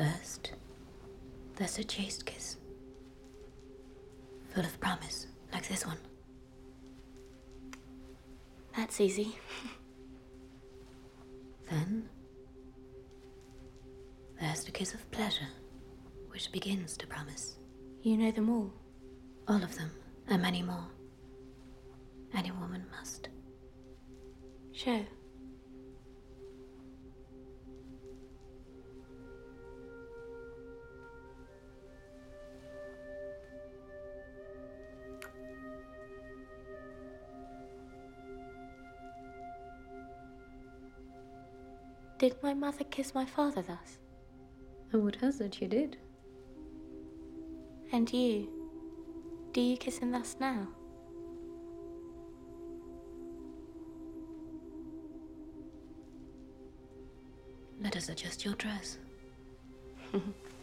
First, there's a chaste kiss. Full of promise, like this one. That's easy. Then, there's the kiss of pleasure, which begins to promise. You know them all. All of them, and many more. Any woman must. Show. Did my mother kiss my father thus? I would hazard you did. And you? Do you kiss him thus now? Let us adjust your dress.